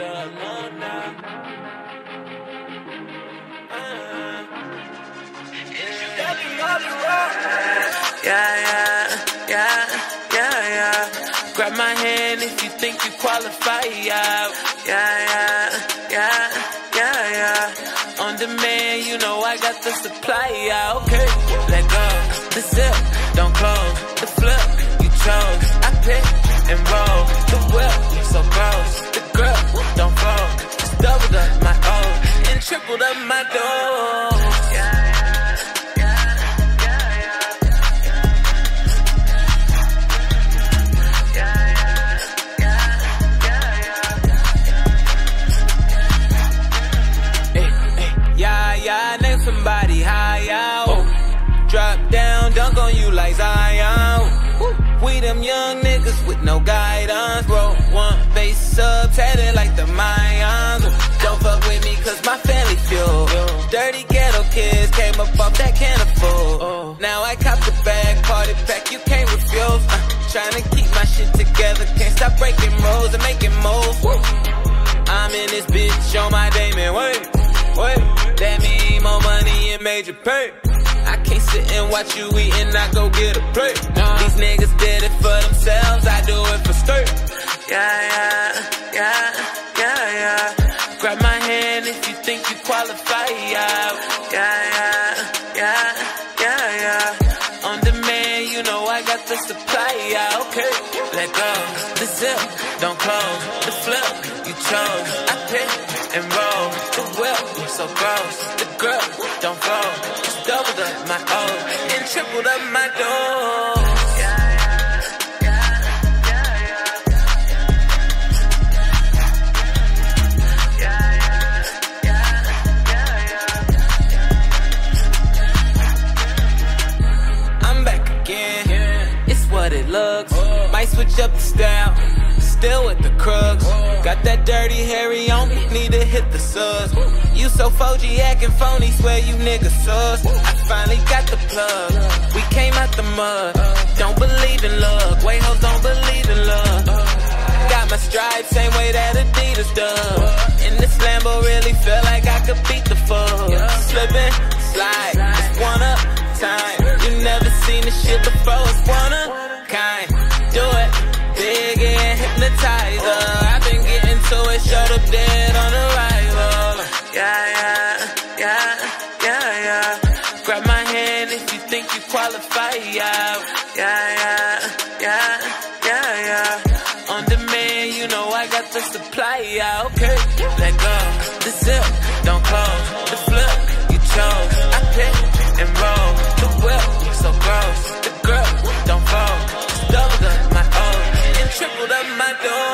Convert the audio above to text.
the alumni. Uh-huh. Yeah, yeah, yeah, yeah, yeah. Grab my hand if you think you qualify. Yeah, yeah, yeah, yeah, yeah. On demand, you know I got the supply. Yeah, okay. Let go. The zip, don't close. And up my name somebody high out. Drop down, dunk on you like Zion. We them young niggas with no guidance. Roll one face up, tatted like the Mayans. Up off that can of food. Now I cop the bag, party pack, you can't refuse. Uh, trying to keep my shit together, can't stop breaking rules and making moves. Woo. I'm in this bitch on my Damon, wait, wait. That mean more money and major pay. I can't sit and watch you eat and not go get a plate. These niggas did it for themselves, I do it for skirt. Yeah, yeah, yeah, yeah, yeah. Grab my hand if you think you qualify. Yeah, yeah, yeah, Yeah, okay. Let go. The zip, don't close. The flip, you chose. I pick and roll. The whip, so gross. The grip, don't fold. Just doubled up my O's and tripled up my dough. Looks. Might switch up the style. Still with the crooks. Got that Dirty Harry on me. Need to hit the sus. You so fogy acting phony. Swear you niggas sus. I finally got the plug. We came out the mud. Don't believe in luck. Way hoes don't believe in love. Got my stripes, same way that Adidas fire. Yeah, yeah, yeah, yeah, yeah. On demand, you know I got the supply. Yeah, okay. Let go. The zip, don't close. The flip, you chose. I pick and roll. The whip, so gross. The girl, don't fold. Doubled up my own and tripled up my dough.